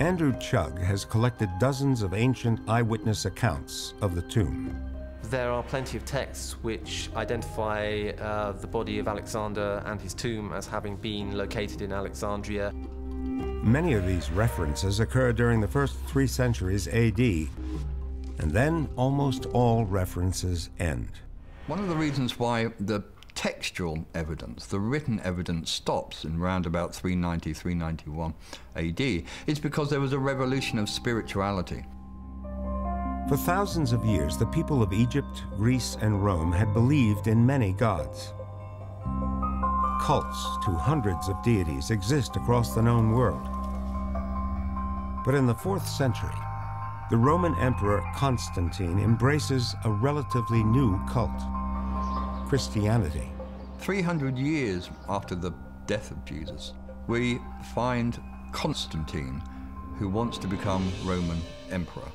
Andrew Chugg has collected dozens of ancient eyewitness accounts of the tomb. There are plenty of texts which identify uh, the body of Alexander and his tomb as having been located in Alexandria. Many of these references occur during the first three centuries AD, and then almost all references end. One of the reasons why the textual evidence, the written evidence stops in round about 390, 391 AD, It's because there was a revolution of spirituality. For thousands of years, the people of Egypt, Greece, and Rome had believed in many gods. Cults to hundreds of deities exist across the known world. But in the 4th century, the Roman Emperor Constantine embraces a relatively new cult, Christianity. 300 years after the death of Jesus, we find Constantine, who wants to become Roman emperor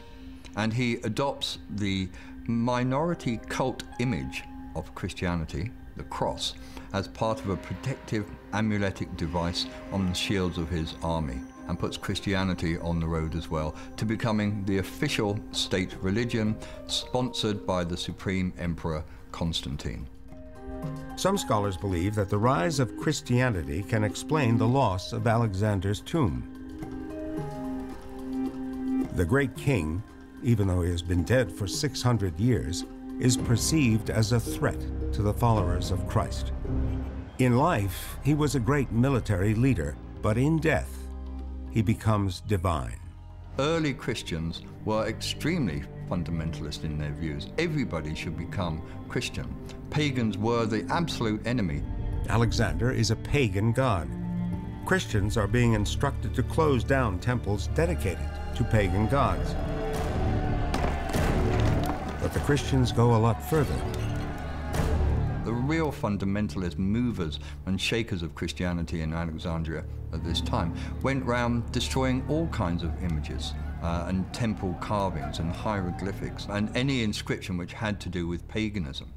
and he adopts the minority cult image of Christianity, the cross, as part of a protective amuletic device on the shields of his army and puts Christianity on the road as well to becoming the official state religion sponsored by the Supreme Emperor Constantine. Some scholars believe that the rise of Christianity can explain the loss of Alexander's tomb. The great king even though he has been dead for 600 years, is perceived as a threat to the followers of Christ. In life, he was a great military leader, but in death, he becomes divine. Early Christians were extremely fundamentalist in their views. Everybody should become Christian. Pagans were the absolute enemy. Alexander is a pagan god. Christians are being instructed to close down temples dedicated to pagan gods. But the Christians go a lot further. The real fundamentalist movers and shakers of Christianity in Alexandria at this time went round destroying all kinds of images uh, and temple carvings and hieroglyphics and any inscription which had to do with paganism.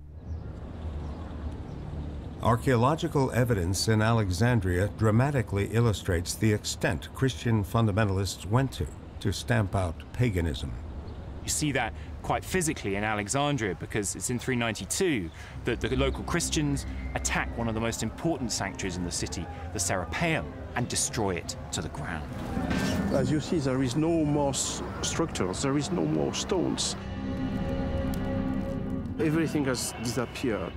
Archaeological evidence in Alexandria dramatically illustrates the extent Christian fundamentalists went to to stamp out paganism. You see that quite physically in Alexandria because it's in 392 that the local Christians attack one of the most important sanctuaries in the city, the Serapeum, and destroy it to the ground. As you see, there is no more structures, there is no more stones. Everything has disappeared.